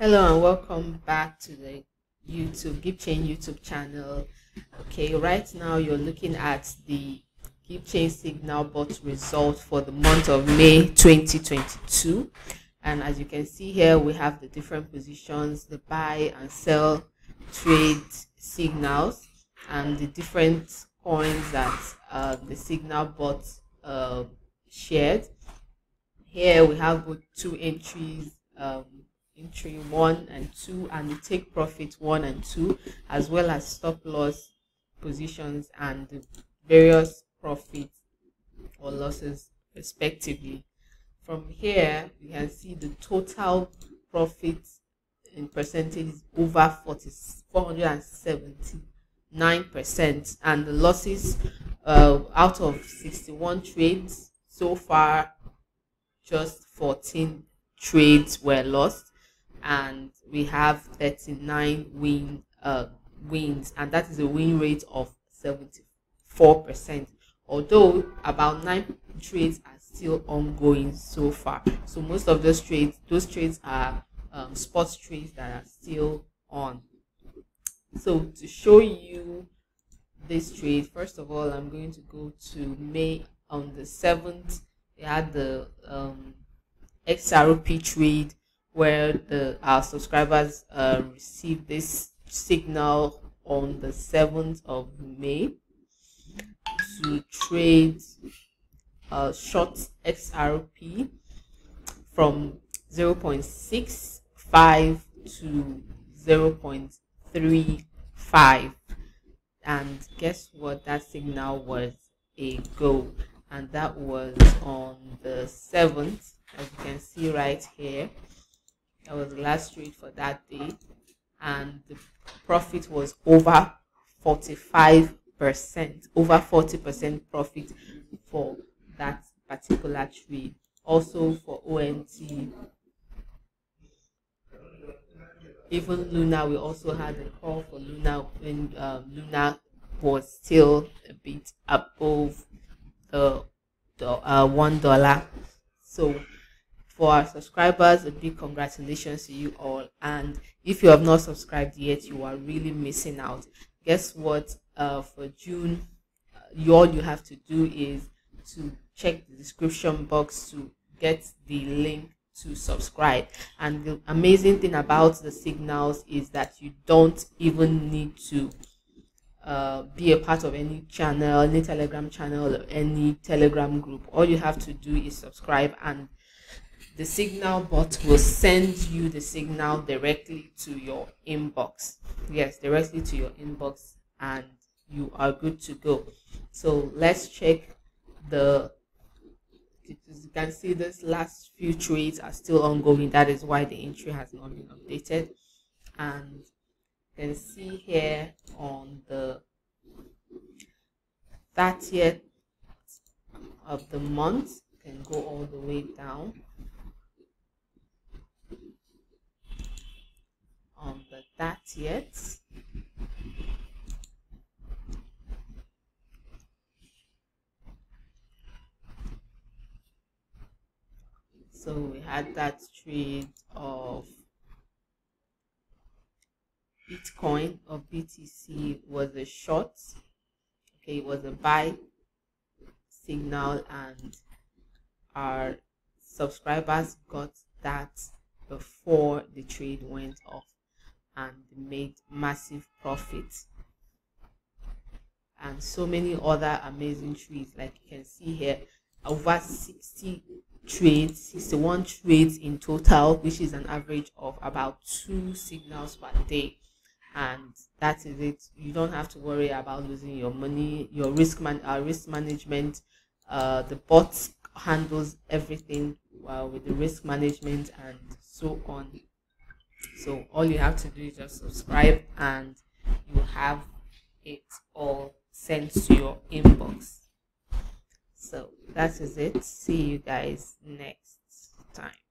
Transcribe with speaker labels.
Speaker 1: Hello and welcome back to the YouTube Gibchain YouTube channel. Okay, right now you're looking at the Gibchain Signal bot result for the month of May 2022. And as you can see here, we have the different positions, the buy and sell trade signals, and the different coins that uh, the Signal bot uh, shared. Here we have two entries. Um, entry one and two and the take profit one and two as well as stop loss positions and the various profits or losses respectively. From here we can see the total profit in percentage is over 40 479 percent and the losses uh, out of 61 trades so far just 14 trades were lost and we have 39 win uh, wins and that is a win rate of 74 percent. Although about nine trades are still ongoing so far. So most of those trades those trades are um, sports trades that are still on. So to show you this trade first of all i'm going to go to may on the 7th we had the um, xrp trade where the our subscribers uh, received this signal on the 7th of May to trade uh, short XRP from 0.65 to 0.35 and guess what that signal was? A go. And that was on the 7th as you can see right here that was the last trade for that day. And the profit was over 45 percent over 40 percent profit for that particular trade also for ont even luna we also had a call for luna when um, luna was still a bit above the, the uh, one dollar. So for our subscribers a big congratulations to you all. And if you have not subscribed yet you are really missing out. Guess what? Uh, for june uh, you, all you have to do is to check the description box to get the link to subscribe. And the amazing thing about the signals is that you don't even need to uh, be a part of any channel any telegram channel or any telegram group. All you have to do is subscribe and the signal bot will send you the signal directly to your inbox. Yes directly to your inbox and you are good to go. So let's check the as you can see this last few trades are still ongoing. That is why the entry has not been updated. And you can see here on the 30th of the month you can go all the way down on the 30th. So we had that trade of Bitcoin of BTC was a short. Okay, it was a buy signal and our subscribers got that before the trade went off and made massive profits and so many other amazing trades like you can see here over 60 trades 61 trades in total which is an average of about two signals per day. And that is it. You don't have to worry about losing your money your risk man uh, risk management. Uh, the bot handles everything uh, with the risk management and so on so all you have to do is just subscribe and you have it all sent to your inbox. So that is it. See you guys next time